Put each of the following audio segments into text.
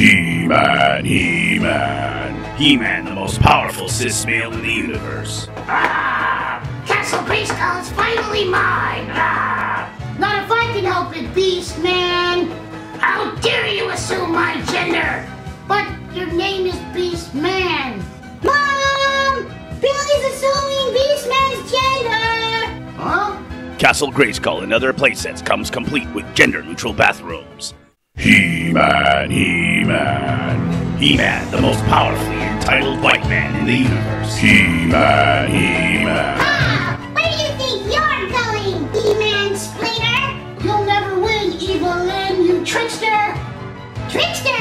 He-Man, He-Man. He-Man, the most powerful cis male in the universe. Ah! Castle Grayskull is finally mine! Ah! Not if I can help it, Beast Man! How dare you assume my gender! But your name is Beast Man! Mom! Billy's assuming Beast Man's gender! Huh? Castle Grayskull and other playsets comes complete with gender-neutral bathrobes. He-Man, He-Man. He-Man, the most powerfully entitled white man in the universe. He-Man, He-Man. Ah! Where do you think you're going, He-Man Splinter? You'll never win, Evil Lynn, you trickster! Trickster?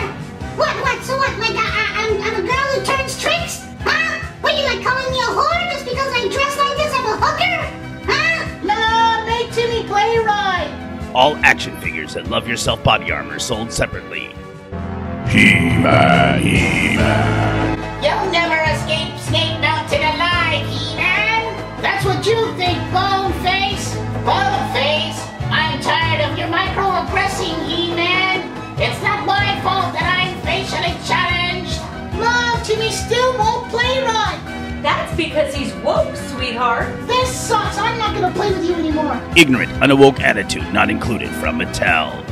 All action figures and Love Yourself body armor sold separately. He-Man, He-Man. You'll never escape Snake Mountain alive, He-Man! That's what you think, Boneface! Boneface, I'm tired of your microaggressing, He-Man! It's not my fault that I'm facially challenged! Mom, Timmy still won't play right! That's because he's woke, sweetheart. This sucks! I'm not gonna play with you anymore! Ignorant, unawoke attitude not included from Mattel.